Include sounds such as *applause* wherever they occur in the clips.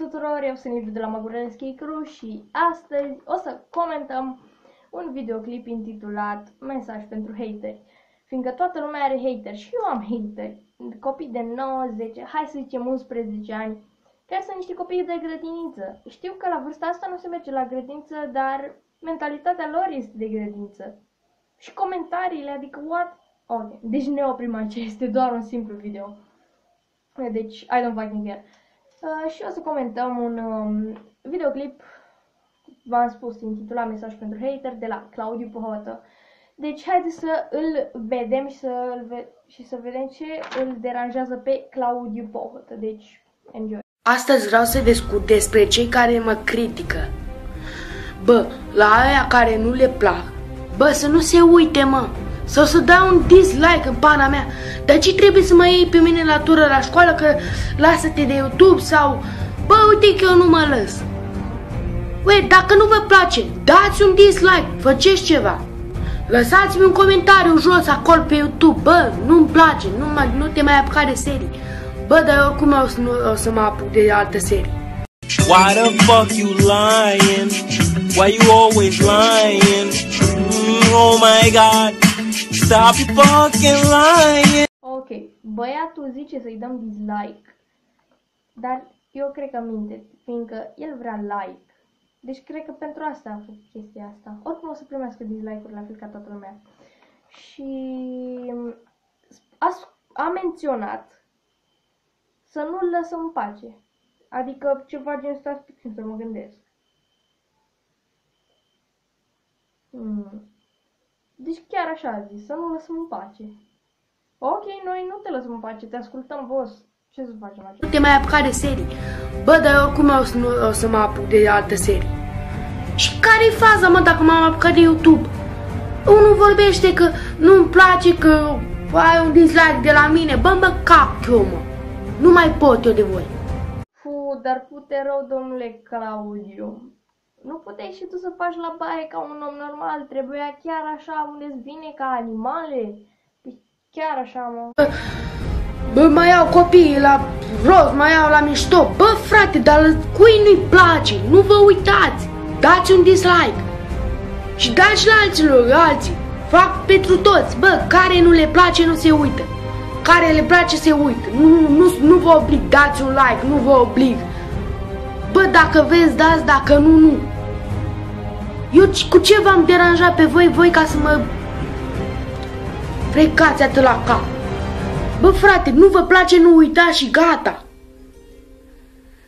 Salutare tuturor, eu sunt Liviu de la Magurelski Cru și astăzi o să comentăm un videoclip intitulat Mesaj pentru hateri. Fiindcă toată lumea are hateri și eu am hateri, copii de 9, 10, hai să zicem 11 ani, care sunt niște copii de grădiniță. Știu că la vârsta asta nu se merge la grădiniță, dar mentalitatea lor este de grădiniță. Și comentariile, adică what? Ok, deci ne oprim aici, *laughs* este doar un simplu video. Deci, I don't fucking care. Uh, și o să comentăm un um, videoclip, v-am spus, intitulat Mesaj pentru hater de la Claudiu Pohotă. Deci haideți să îl vedem și să, îl ve- și să vedem ce îl deranjează pe Claudiu Pohotă. Deci, enjoy. Astăzi vreau să discut despre cei care mă critică. Bă, la aia care nu le plac, bă, să nu se uite, mă. Sau să dau un dislike în pana mea. Dar ce trebuie să mă iei pe mine la tură la școală că lasă-te de YouTube sau... Bă, uite că eu nu mă lăs. Ue, dacă nu vă place, dați un dislike, faceți ceva. Lăsați-mi un comentariu jos acolo pe YouTube. Bă, nu-mi place, nu, mă, nu te mai apuca de serii. Bă, dar oricum o să, nu, o să mă apuc de altă serie. Why the fuck you lying? Why you always lying? Mm, oh my god, stop you fucking lying. Ok, băiatul zice să-i dăm dislike, dar eu cred că minte, fiindcă el vrea like. Deci cred că pentru asta a făcut chestia asta. Oricum o să primească dislike-uri la fel ca toată lumea. Și a, a menționat să nu-l lăsăm în pace. Adică ceva gen stați puțin să mă gândesc. Hmm. Deci chiar așa a zis, să nu lăsăm în pace. Ok, noi nu te lăsăm în pace, te ascultăm, boss. Ce să facem aici? Nu te mai apuca de serii. Bă, dar oricum o să, nu, o să mă apuc de altă serie. Și care-i faza, mă, dacă m-am apucat de YouTube? Unul vorbește că nu-mi place că ai un dislike de la mine. Bă, mă, cap eu, mă. Nu mai pot eu de voi. Fu, dar pute rău, domnule Claudiu. Nu puteai și tu să faci la baie ca un om normal, trebuia chiar așa unde-ți vine ca animale. Păi chiar așa, mă. Bă, mai iau copiii la roz, mai iau la mișto. Bă, frate, dar cui nu-i place? Nu vă uitați. Dați un dislike. Și dați la alților, alții. Fac pentru toți. Bă, care nu le place, nu se uită. Care le place, se uită. Nu, nu, nu vă oblig, dați un like, nu vă oblig. Bă, dacă vezi, dați, dacă nu, nu. Eu cu ce v-am deranjat pe voi, voi ca să mă frecați atât la cap? Bă, frate, nu vă place, nu uita și gata.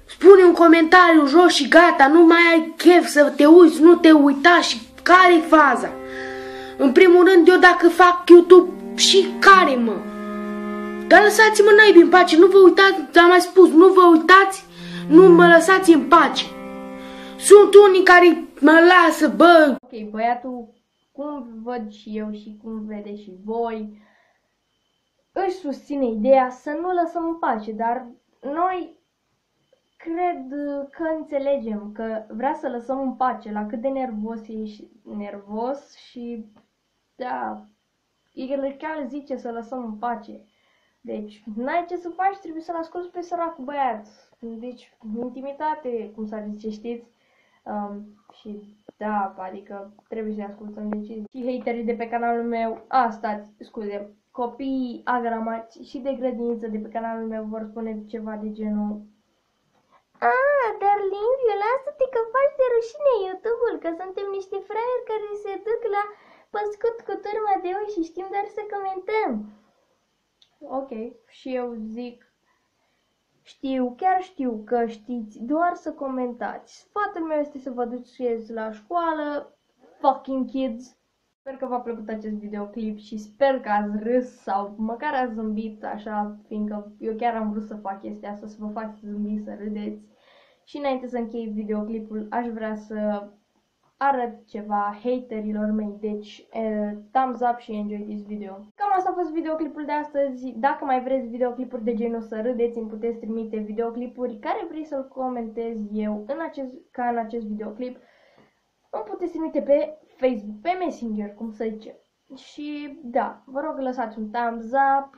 Spune un comentariu jos și gata, nu mai ai chef să te uiți, nu te uita și care-i faza? În primul rând, eu dacă fac YouTube, și care, mă? Dar lăsați-mă naibii în pace, nu vă uitați, am mai spus, nu vă uitați, nu mă lăsați în pace. Sunt unii care mă lasă, bă. Ok, băiatul, cum văd și eu și cum vede și voi, își susține ideea să nu lăsăm în pace, dar noi cred că înțelegem că vrea să lăsăm în pace la cât de nervos e și nervos și da, el chiar zice să lăsăm în pace. Deci, n-ai ce să faci, trebuie să-l asculti pe săracul băiat. Deci, intimitate, cum s-ar zice, știți? Um, și da, adică trebuie să-i ascultăm decizii. Și haterii de pe canalul meu, a, stați, scuze, copiii agramați și de grădiniță de pe canalul meu vor spune ceva de genul Ah, dar Liviu, lasă-te că faci de rușine YouTube-ul, că suntem niște fraieri care se duc la păscut cu turma de oi și știm doar să comentăm. Ok, și eu zic, știu, chiar știu că știți doar să comentați. Sfatul meu este să vă duceți la școală, fucking kids. Sper că v-a plăcut acest videoclip și sper că ați râs sau măcar ați zâmbit așa, fiindcă eu chiar am vrut să fac chestia asta, să vă fac zâmbit, să râdeți. Și înainte să închei videoclipul, aș vrea să arăt ceva haterilor mei, deci uh, thumbs up și enjoy this video. Cam asta a fost videoclipul de astăzi. Dacă mai vreți videoclipuri de genul să râdeți, îmi puteți trimite videoclipuri care vrei să-l comentez eu în acest, ca în acest videoclip. Îmi puteți trimite pe Facebook, pe Messenger, cum să zice. Și da, vă rog lăsați un thumbs up,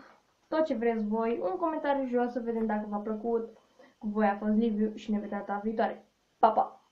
tot ce vreți voi, un comentariu jos să vedem dacă v-a plăcut Cu voi a fost Liviu și ne vedem data viitoare. Pa, pa!